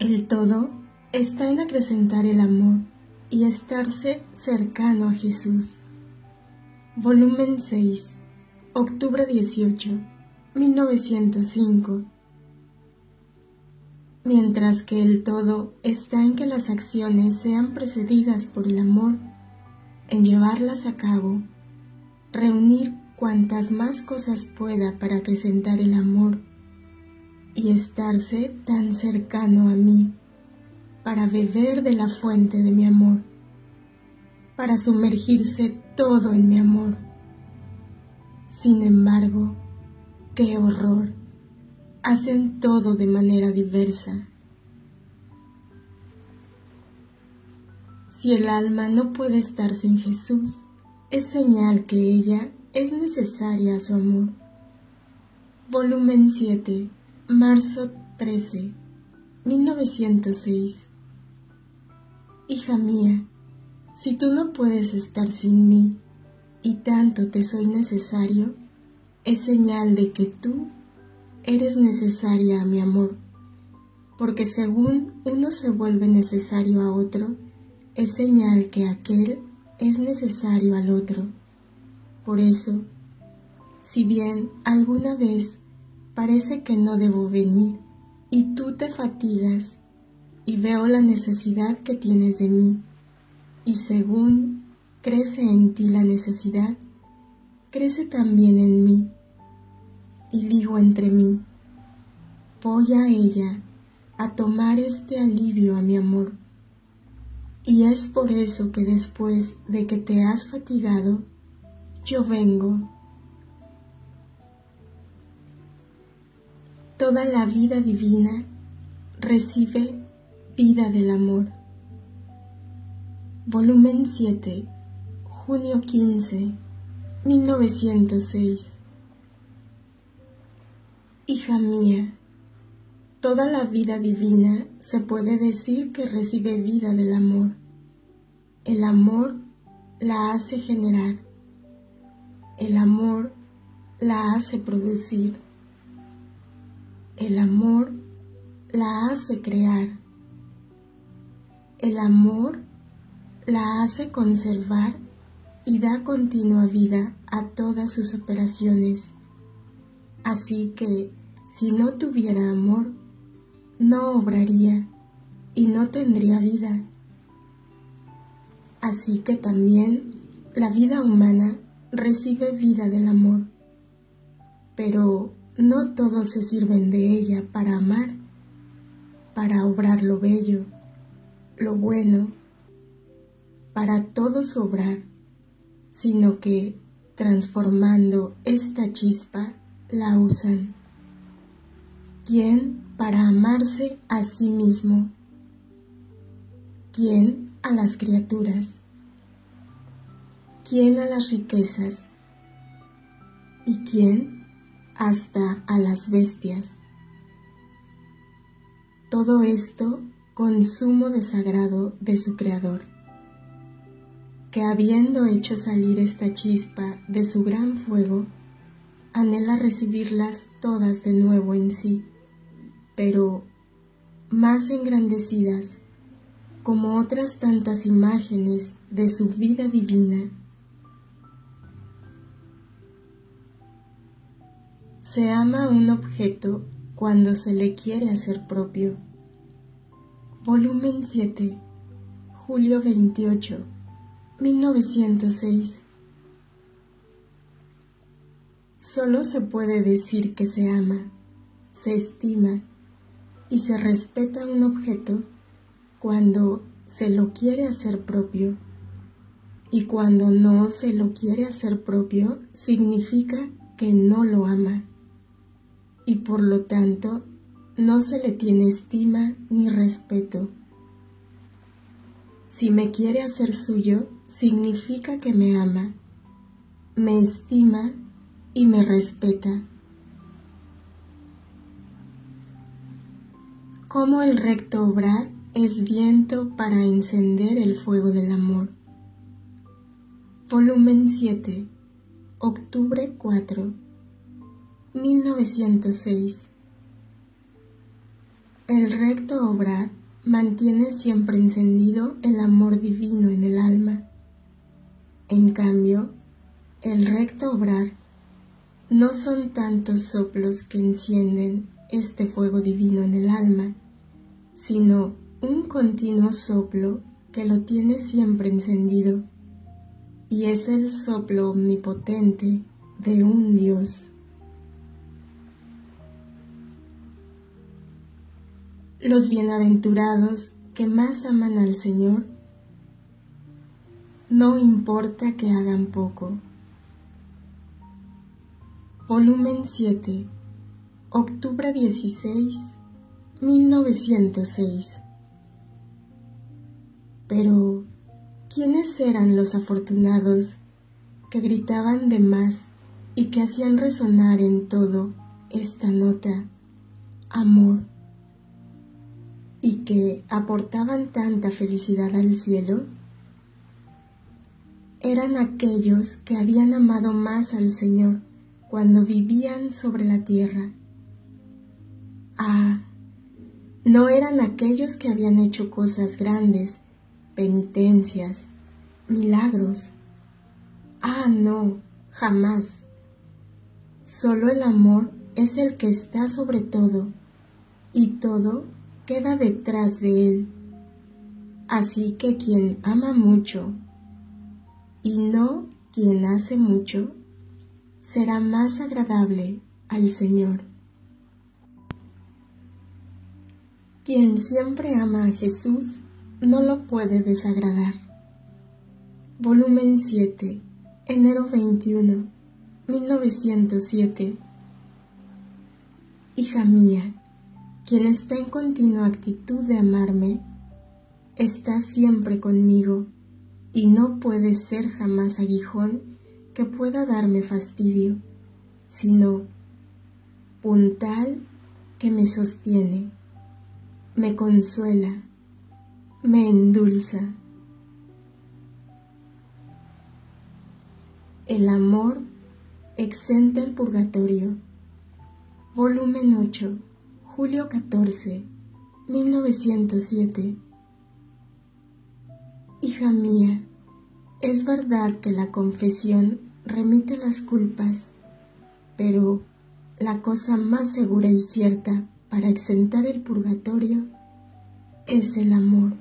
El todo está en acrecentar el amor y estarse cercano a Jesús. Volumen 6, octubre 18, 1905. Mientras que el todo está en que las acciones sean precedidas por el amor, en llevarlas a cabo, reunir cuantas más cosas pueda para acrecentar el amor y estarse tan cercano a mí para beber de la fuente de mi amor, para sumergirse todo en mi amor. Sin embargo, qué horror, hacen todo de manera diversa. Si el alma no puede estar sin Jesús, es señal que ella es necesaria a su amor. Volumen 7, marzo 13, 1906. Hija mía, si tú no puedes estar sin mí y tanto te soy necesario, es señal de que tú eres necesaria a mi amor, porque según uno se vuelve necesario a otro, es señal que aquel es necesario al otro. Por eso, si bien alguna vez parece que no debo venir y tú te fatigas y veo la necesidad que tienes de mí, y según crece en ti la necesidad, crece también en mí, y digo entre mí, voy a ella a tomar este alivio a mi amor. Y es por eso que después de que te has fatigado, yo vengo. Toda la vida divina recibe Vida del Amor. Volumen 7, junio 15, 1906. Hija mía, toda la vida divina se puede decir que recibe vida del amor. El amor la hace generar. El amor la hace producir. El amor la hace crear. El amor la hace conservar y da continua vida a todas sus operaciones. Así que si no tuviera amor, no obraría y no tendría vida. Así que también la vida humana recibe vida del amor, pero no todos se sirven de ella para amar, para obrar lo bello lo bueno para todo su obrar, sino que transformando esta chispa la usan. ¿Quién para amarse a sí mismo? ¿Quién a las criaturas? ¿Quién a las riquezas? ¿Y quién hasta a las bestias? Todo esto consumo desagrado de su Creador, que habiendo hecho salir esta chispa de su gran fuego, anhela recibirlas todas de nuevo en sí, pero más engrandecidas como otras tantas imágenes de su vida divina. Se ama a un objeto cuando se le quiere hacer propio Volumen 7, julio 28, 1906. Solo se puede decir que se ama, se estima y se respeta un objeto cuando se lo quiere hacer propio. Y cuando no se lo quiere hacer propio, significa que no lo ama. Y por lo tanto no se le tiene estima ni respeto. Si me quiere hacer suyo, significa que me ama, me estima y me respeta. Como el recto obrar es viento para encender el fuego del amor. Volumen 7, octubre 4, 1906 El recto obrar mantiene siempre encendido el amor divino en el alma. En cambio, el recto obrar no son tantos soplos que encienden este fuego divino en el alma, sino un continuo soplo que lo tiene siempre encendido, y es el soplo omnipotente de un Dios. Los bienaventurados que más aman al Señor, no importa que hagan poco. Volumen 7, octubre 16, 1906. Pero, ¿quiénes eran los afortunados que gritaban de más y que hacían resonar en todo esta nota, amor, y que aportaban tanta felicidad al cielo? Eran aquellos que habían amado más al Señor cuando vivían sobre la tierra. Ah, no eran aquellos que habían hecho cosas grandes penitencias, milagros. Ah, no, jamás. Solo el amor es el que está sobre todo, y todo queda detrás de él. Así que quien ama mucho y no quien hace mucho, será más agradable al Señor. Quien siempre ama a Jesús no lo puede desagradar. Volumen 7, enero 21, 1907. Hija mía, quien está en continua actitud de amarme, está siempre conmigo y no puede ser jamás aguijón que pueda darme fastidio, sino puntal que me sostiene, me consuela me endulza. El amor exenta el purgatorio. Volumen 8, julio 14, 1907. Hija mía, es verdad que la confesión remite las culpas, pero la cosa más segura y cierta para exentar el purgatorio es el amor.